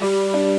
Música